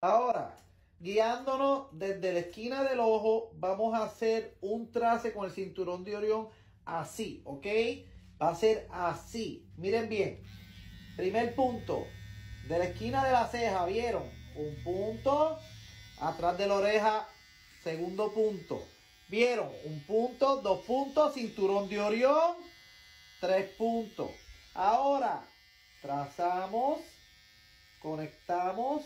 Ahora, guiándonos desde la esquina del ojo, vamos a hacer un trace con el cinturón de Orión así, ¿ok? Va a ser así. Miren bien. Primer punto. De la esquina de la ceja, ¿vieron? Un punto. Atrás de la oreja, segundo punto. ¿Vieron? Un punto, dos puntos, cinturón de Orión, tres puntos. Ahora, trazamos, conectamos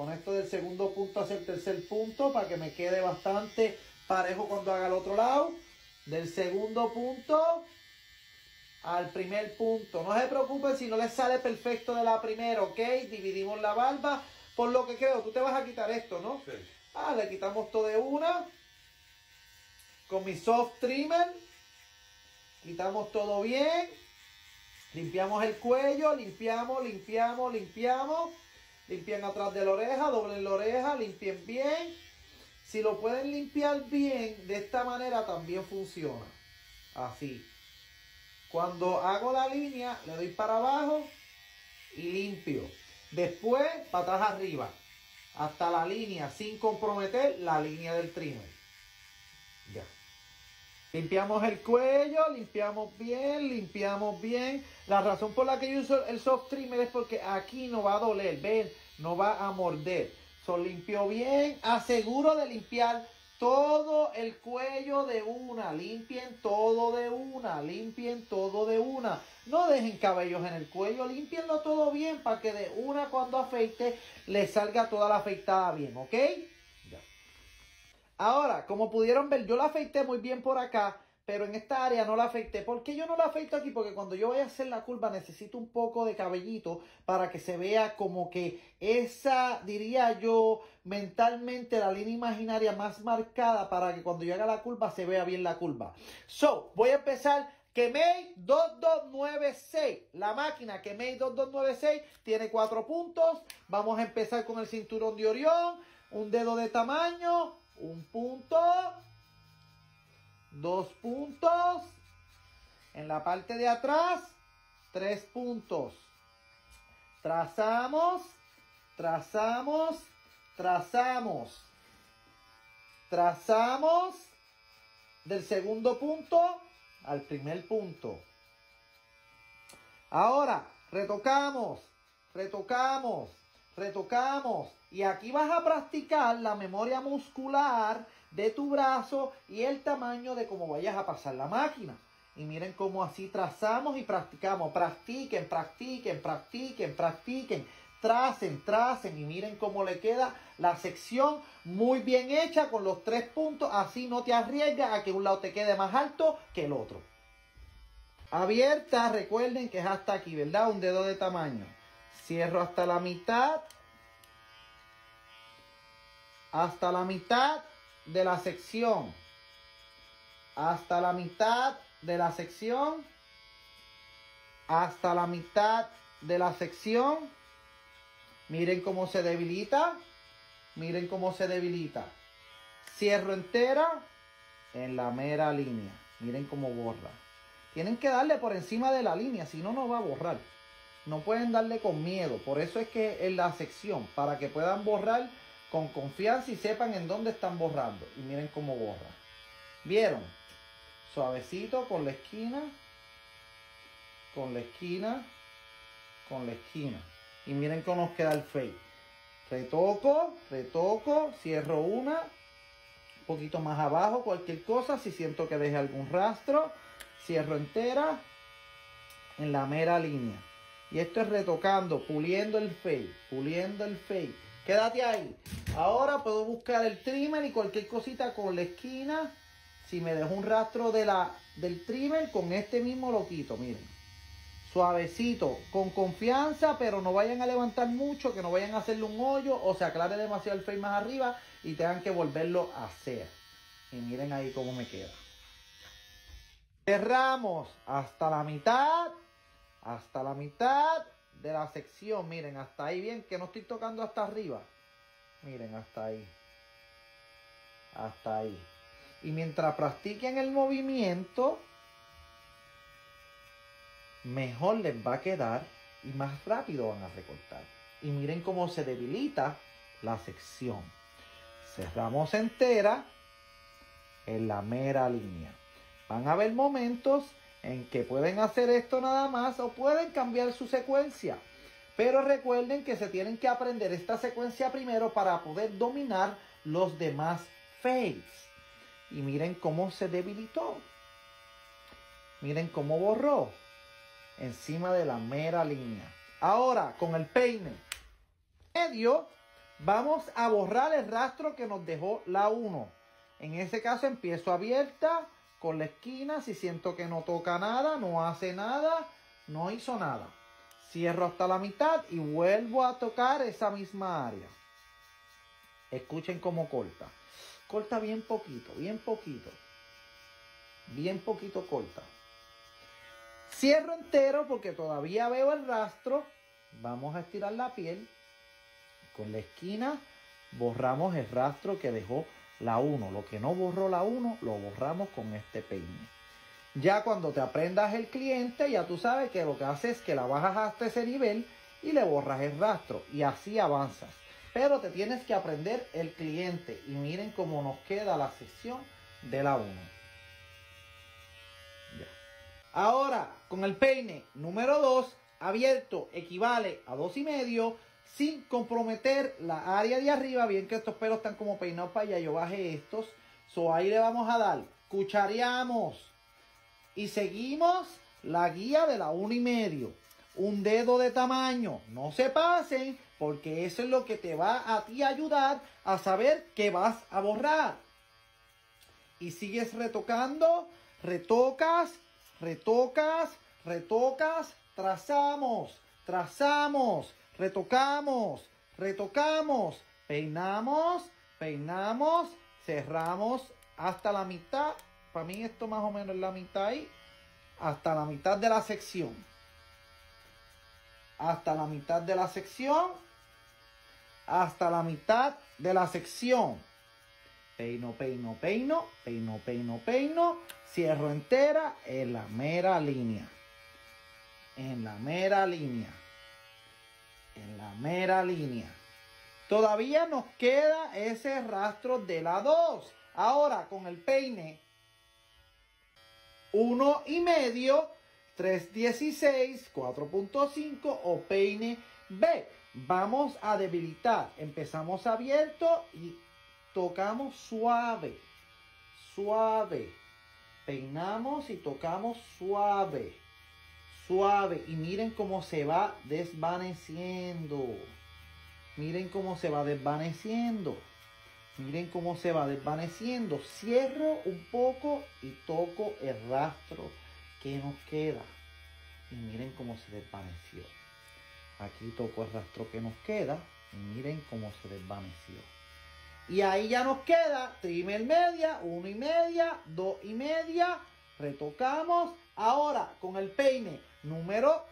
con esto del segundo punto hacia el tercer punto para que me quede bastante parejo cuando haga el otro lado. Del segundo punto al primer punto. No se preocupen si no les sale perfecto de la primera, ¿ok? Dividimos la barba. Por lo que creo, tú te vas a quitar esto, ¿no? Sí. Ah, le quitamos todo de una. Con mi soft trimmer. Quitamos todo bien. Limpiamos el cuello, limpiamos, limpiamos, limpiamos. Limpien atrás de la oreja, doblen la oreja, limpien bien. Si lo pueden limpiar bien, de esta manera también funciona. Así. Cuando hago la línea, le doy para abajo y limpio. Después, patas arriba. Hasta la línea, sin comprometer la línea del trimmer. Ya. Limpiamos el cuello, limpiamos bien, limpiamos bien. La razón por la que yo uso el soft trimmer es porque aquí no va a doler, ven, no va a morder. So, limpio bien, aseguro de limpiar todo el cuello de una, limpien todo de una, limpien todo de una. No dejen cabellos en el cuello, limpienlo todo bien para que de una cuando afeite le salga toda la afeitada bien, ¿ok? Ahora, como pudieron ver, yo la afeité muy bien por acá, pero en esta área no la afeité. ¿Por qué yo no la afeito aquí? Porque cuando yo voy a hacer la curva necesito un poco de cabellito para que se vea como que esa, diría yo, mentalmente la línea imaginaria más marcada para que cuando yo haga la curva se vea bien la curva. So, voy a empezar Kemei 2296. La máquina Kemei 2296 tiene cuatro puntos. Vamos a empezar con el cinturón de Orión. Un dedo de tamaño, un punto, dos puntos, en la parte de atrás, tres puntos. Trazamos, trazamos, trazamos, trazamos del segundo punto al primer punto. Ahora, retocamos, retocamos, retocamos. Y aquí vas a practicar la memoria muscular de tu brazo y el tamaño de cómo vayas a pasar la máquina. Y miren cómo así trazamos y practicamos. Practiquen, practiquen, practiquen, practiquen. Tracen, tracen y miren cómo le queda la sección muy bien hecha con los tres puntos. Así no te arriesgas a que un lado te quede más alto que el otro. Abierta, recuerden que es hasta aquí, ¿verdad? Un dedo de tamaño. Cierro hasta la mitad. Hasta la mitad de la sección. Hasta la mitad de la sección. Hasta la mitad de la sección. Miren cómo se debilita. Miren cómo se debilita. Cierro entera en la mera línea. Miren cómo borra. Tienen que darle por encima de la línea, si no, no va a borrar. No pueden darle con miedo. Por eso es que en la sección, para que puedan borrar con confianza y sepan en dónde están borrando. Y miren cómo borra. ¿Vieron? Suavecito con la esquina, con la esquina, con la esquina. Y miren cómo nos queda el fade. Retoco, retoco, cierro una, un poquito más abajo, cualquier cosa, si siento que deje algún rastro, cierro entera en la mera línea. Y esto es retocando, puliendo el fade, puliendo el fade. Quédate ahí. Ahora puedo buscar el trimmer y cualquier cosita con la esquina. Si me dejo un rastro de la, del trimmer, con este mismo lo quito, miren. Suavecito, con confianza, pero no vayan a levantar mucho, que no vayan a hacerle un hoyo o se aclare demasiado el fade más arriba y tengan que volverlo a hacer. Y miren ahí cómo me queda. Cerramos hasta la mitad hasta la mitad de la sección. Miren, hasta ahí bien, que no estoy tocando hasta arriba. Miren, hasta ahí. Hasta ahí. Y mientras practiquen el movimiento, mejor les va a quedar y más rápido van a recortar. Y miren cómo se debilita la sección. Cerramos entera en la mera línea. Van a haber momentos en que pueden hacer esto nada más o pueden cambiar su secuencia. Pero recuerden que se tienen que aprender esta secuencia primero para poder dominar los demás fades. Y miren cómo se debilitó. Miren cómo borró encima de la mera línea. Ahora, con el peine medio, vamos a borrar el rastro que nos dejó la 1. En ese caso empiezo abierta con la esquina. Si siento que no toca nada, no hace nada, no hizo nada. Cierro hasta la mitad y vuelvo a tocar esa misma área. Escuchen cómo corta. Corta bien poquito, bien poquito. Bien poquito corta. Cierro entero porque todavía veo el rastro. Vamos a estirar la piel. Con la esquina borramos el rastro que dejó la 1. Lo que no borró la 1 lo borramos con este peine. Ya cuando te aprendas el cliente, ya tú sabes que lo que haces es que la bajas hasta ese nivel y le borras el rastro. Y así avanzas. Pero te tienes que aprender el cliente. Y miren cómo nos queda la sección de la 1. Ahora, con el peine número 2, abierto equivale a 2 y medio sin comprometer la área de arriba. Bien que estos pelos están como peinados para allá. Yo bajé estos. So ahí le vamos a dar. Cuchareamos. Y seguimos la guía de la 1 y medio. Un dedo de tamaño. No se pasen porque eso es lo que te va a ti ayudar a saber que vas a borrar. Y sigues retocando, retocas, retocas, retocas, trazamos, trazamos, retocamos, retocamos, peinamos, peinamos, cerramos hasta la mitad. Para mí esto más o menos es la mitad ahí. Hasta la mitad de la sección. Hasta la mitad de la sección. Hasta la mitad de la sección. Peino, peino, peino, peino, peino, peino. Cierro entera en la mera línea. En la mera línea en la mera línea. Todavía nos queda ese rastro de la 2. Ahora con el peine 1 y medio, 316, 4.5 o peine B. Vamos a debilitar. Empezamos abierto y tocamos suave. Suave. Peinamos y tocamos suave suave y miren cómo se va desvaneciendo. Miren cómo se va desvaneciendo. Miren cómo se va desvaneciendo. Cierro un poco y toco el rastro que nos queda. Y miren cómo se desvaneció. Aquí toco el rastro que nos queda. Y miren cómo se desvaneció. Y ahí ya nos queda trimmer media, uno y media, dos y media. Retocamos. Ahora con el peine número